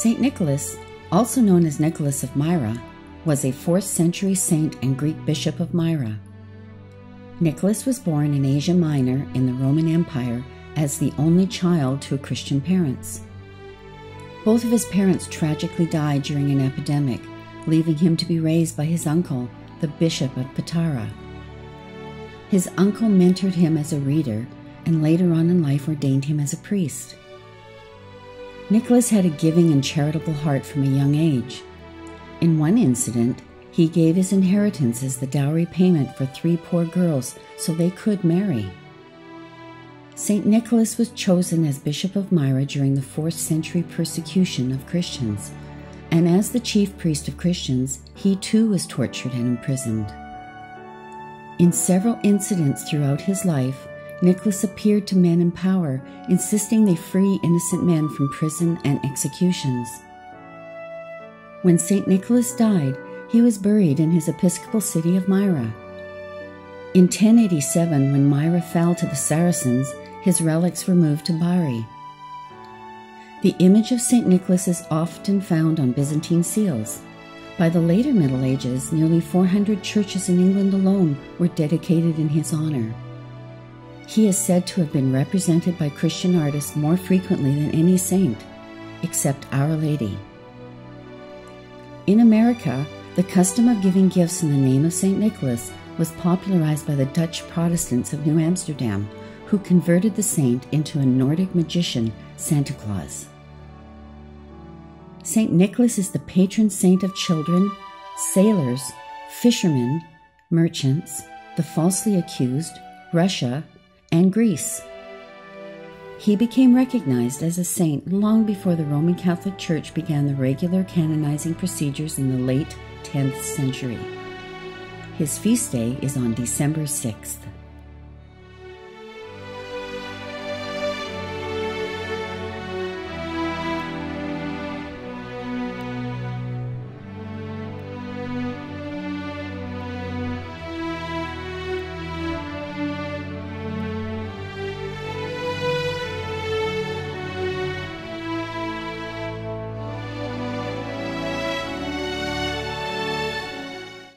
St. Nicholas, also known as Nicholas of Myra, was a 4th century saint and Greek bishop of Myra. Nicholas was born in Asia Minor in the Roman Empire as the only child to Christian parents. Both of his parents tragically died during an epidemic, leaving him to be raised by his uncle, the Bishop of Patara. His uncle mentored him as a reader and later on in life ordained him as a priest. Nicholas had a giving and charitable heart from a young age. In one incident, he gave his inheritance as the dowry payment for three poor girls so they could marry. St. Nicholas was chosen as Bishop of Myra during the 4th century persecution of Christians, and as the chief priest of Christians, he too was tortured and imprisoned. In several incidents throughout his life, Nicholas appeared to men in power, insisting they free innocent men from prison and executions. When St. Nicholas died, he was buried in his episcopal city of Myra. In 1087, when Myra fell to the Saracens, his relics were moved to Bari. The image of St. Nicholas is often found on Byzantine seals. By the later Middle Ages, nearly 400 churches in England alone were dedicated in his honor. He is said to have been represented by Christian artists more frequently than any saint, except Our Lady. In America, the custom of giving gifts in the name of St. Nicholas was popularized by the Dutch Protestants of New Amsterdam who converted the saint into a Nordic magician, Santa Claus. St. Nicholas is the patron saint of children, sailors, fishermen, merchants, the falsely accused, Russia, and Greece. He became recognized as a saint long before the Roman Catholic Church began the regular canonizing procedures in the late 10th century. His feast day is on December 6th.